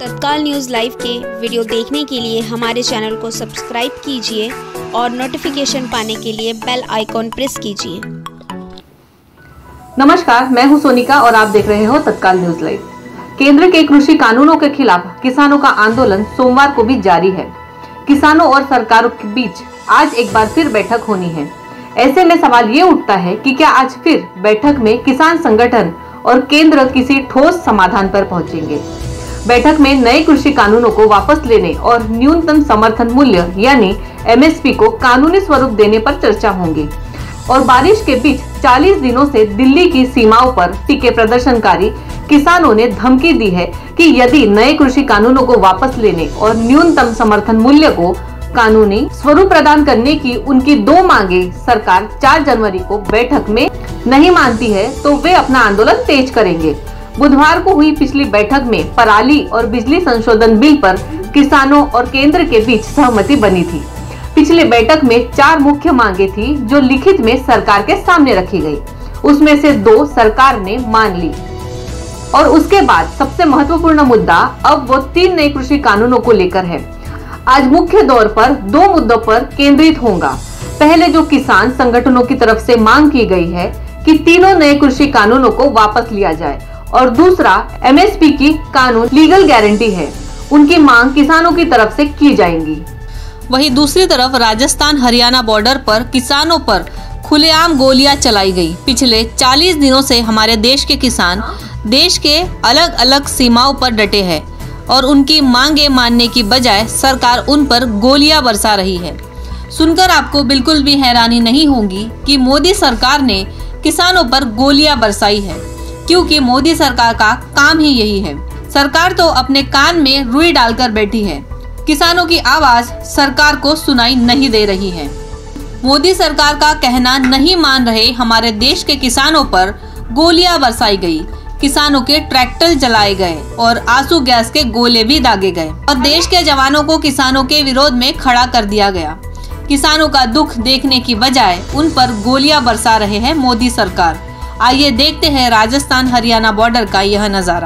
तत्काल news live के video देखने के लिए हमारे चैनल को सब्सक्राइब कीजिए और नोटिफिकेशन पाने के लिए बेल आइकॉन प्रेस कीजिए। नमस्कार, मैं हूँ सोनिका और आप देख रहे हो तत्काल न्यूज़ लाइव। केंद्र के कृषि कानूनों के खिलाफ किसानों का आंदोलन सोमवार को भी जारी है। किसानों और सरकारों के बीच आज एक बार फिर बैठक होनी है। ऐसे में सवाल ये उठता है कि क्या आज फिर बैठक में किसान संगठन और केंद्र किसी ठोस समाधान पर पहुँचेंगे? बैठक में नए कृषि कानूनों को वापस लेने और न्यूनतम समर्थन मूल्य, यानी एमएसपी को कानूनी स्वरूप देने पर चर्चा होंगी। और बारिश के बीच 40 दिनों से दिल्ली की सीमाओं पर टिके प्रदर्शनकारी किसानों ने धमकी दी है कि यदि नए कृषि कानूनों को वापस लेने और न्यूनतम समर्थन मूल्य को कानूनी स्वरूप प्रदान करने की उनकी दो मांगे सरकार 4 जनवरी को बैठक में नहीं मानती है तो वे अपना आंदोलन तेज करेंगे। बुधवार को हुई पिछली बैठक में पराली और बिजली संशोधन बिल पर किसानों और केंद्र के बीच सहमति बनी थी। पिछले बैठक में चार मुख्य मांगे थी, जो लिखित में सरकार के सामने रखी गई। उसमें से दो सरकार ने मान ली। और उसके बाद सबसे महत्वपूर्ण मुद्दा अब वो तीन नए कृषि कानूनों को लेकर है। आज मुख्य दौर पर दो मुद्दों पर केंद्रित होगा पहले जो किसान संगठनों की तरफ़ से मांग की गई है कि तीनों नए कृषि कानूनों को वापस लिया जाए और दूसरा एमएसपी की कानून लीगल गारंटी है। उनकी मांग किसानों की तरफ़ से की जाएँगी। वहीं दूसरी तरफ़ राजस्थान हरियाणा बॉर्डर पर किसानों पर खुलेआम गोलियाँ चलाई गई। पिछले 40 दिनों से हमारे देश के किसान देश के अलग अलग सीमाओं पर डटे हैं और उनकी मांगे मानने की बजाय सरकार उन पर गोलियाँ बरसा रही है। सुनकर आपको बिल्कुल भी हैरानी नहीं होगी कि मोदी सरकार ने किसानों पर गोलियाँ बरसाई है। क्योंकि मोदी सरकार का काम ही यही है। सरकार तो अपने कान में रुई डालकर बैठी है। किसानों की आवाज़ सरकार को सुनाई नहीं दे रही है। मोदी सरकार का कहना नहीं मान रहे हमारे देश के किसानों पर गोलियाँ बरसाई गई। किसानों के ट्रैक्टर जलाए गए और आँसू गैस के गोले भी दागे गए और देश के जवानों को किसानों के विरोध में खड़ा कर दिया गया। किसानों का दुख देखने की बजाय उन पर गोलियाँ बरसा रहे हैं मोदी सरकार। आइए देखते हैं राजस्थान हरियाणा बॉर्डर का यह नज़ारा।